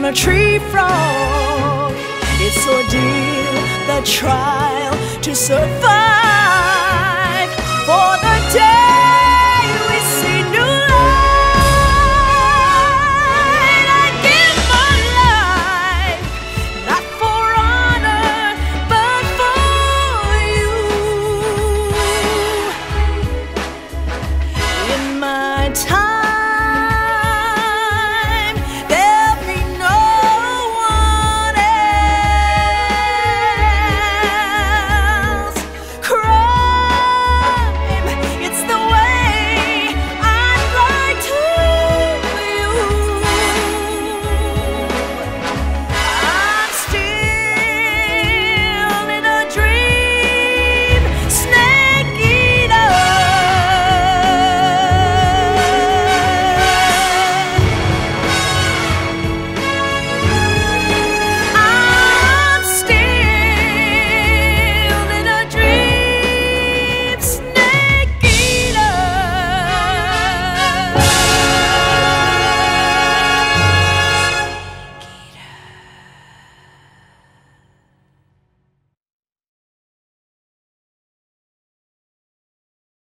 On a tree frog. It's ordeal, the trial to survive